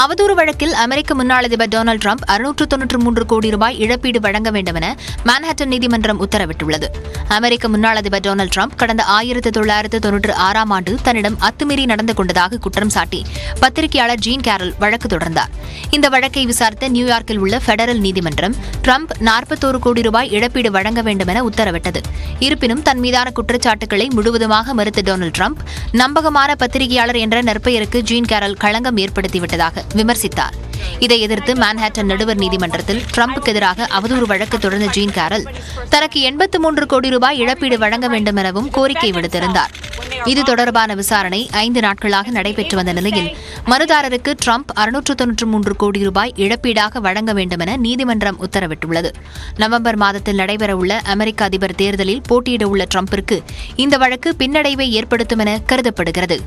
அவதூறு வழக்கில் அமெரிக்க முன்னாள் அதிபர் டொனால்டு ட்ரம்ப் அறுநூற்று தொன்னூற்று மூன்று கோடி ரூபாய் இழப்பீடு வழங்க வேண்டும் என மேன்ஹட்டன் நீதிமன்றம் உத்தரவிட்டுள்ளது. அமெரிக்க முன்னாள் அதிபர் டொனால்டு ட்ரம்ப் கடந்த ஆயிரத்து தொள்ளாயிரத்து தொன்னூற்று ஆறாம் ஆண்டு தன்னிடம் அத்துமீறி நடந்து கொண்டதாக குற்றம் சாட்டி பத்திரிகையாளர் ஜீன் கேரல் வழக்கு தொடர்ந்தார். இந்த வழக்கை விசாரித்த நியூயார்க்கில் உள்ள பெடரல் நீதிமன்றம் ட்ரம்ப் நாற்பத்தோரு கோடி ரூபாய் இழப்பீடு வழங்க வேண்டும் என உத்தரவிட்டது. இருப்பினும் தன் மீதான குற்றச்சாட்டுகளை முழுவதுமாக மறுத்த டொனால்டு ட்ரம்ப் நம்பகமான பத்திரிகையாளர் என்ற நற்பெயருக்கு ஜீன் கேரல் களங்கம் ஏற்படுத்திவிட்டதாக விமர்சித்தார். இதை எதிர்த்து மான்ஹாட்டன் நடுவர் நீதிமன்றத்தில் ட்ரம்புக்கு எதிராக அவதூறு வழக்கு தொடர்ந்த ஜீன் கேரல் தனக்கு எண்பத்து மூன்று கோடி ரூபாய் இழப்பீடு வழங்க வேண்டும் எனவும் கோரிக்கை விடுத்திருந்தார். இது தொடர்பான விசாரணை ஐந்து நாட்களாக நடைபெற்று வந்த நிலையில் மனுதாரருக்கு ட்ரம்ப் அறுநூற்று தொன்னூற்று மூன்று கோடி ரூபாய் இழப்பீடாக வழங்க வேண்டும் என நீதிமன்றம் உத்தரவிட்டுள்ளது. நவம்பர் மாதத்தில் நடைபெறவுள்ள அமெரிக்க அதிபர் தேர்தலில் போட்டியிடவுள்ள ட்ரம்பிற்கு இந்த வழக்கு பின்னடைவை ஏற்படுத்தும் என கருதப்படுகிறது.